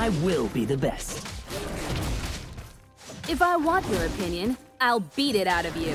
I will be the best. If I want your opinion, I'll beat it out of you.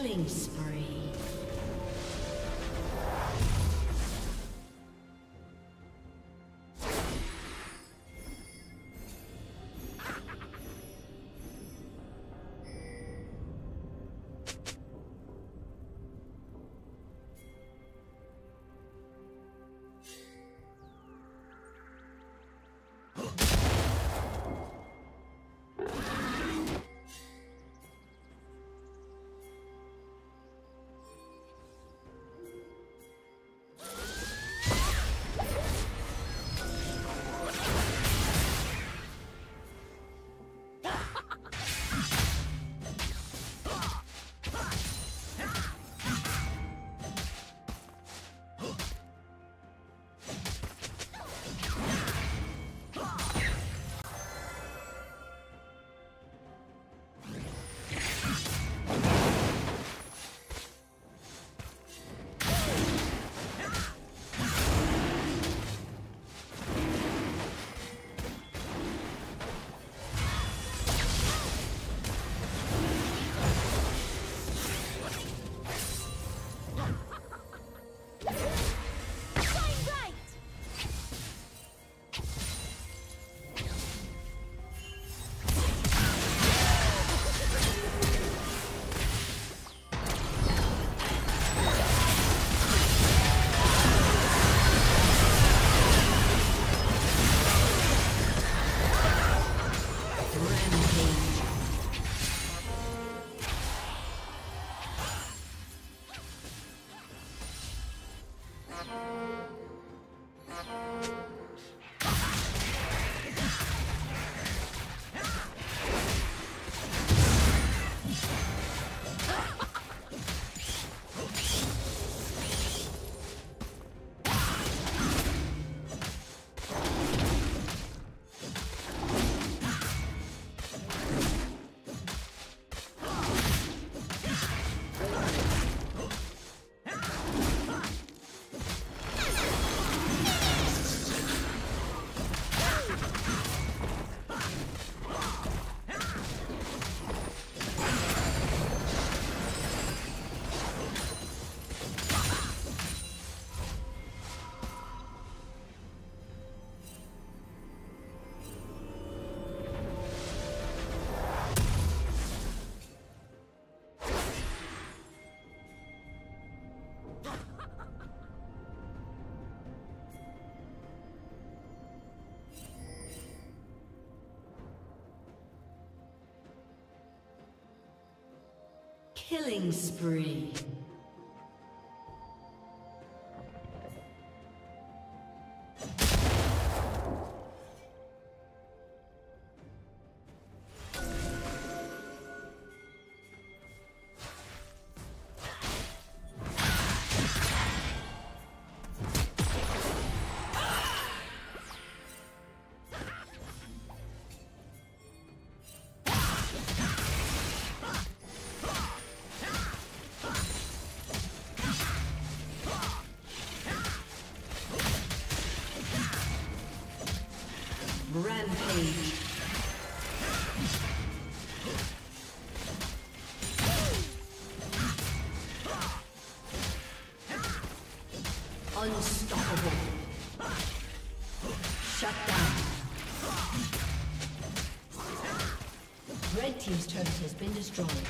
Killing spree. Killing spree. Rampage. Unstoppable. Shut down. Red Team's turret has been destroyed.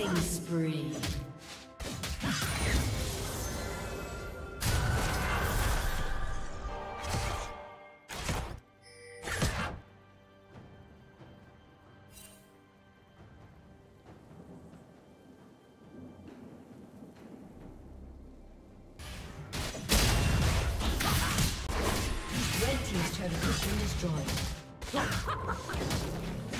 Killing spree. Red Team's turret has been destroyed.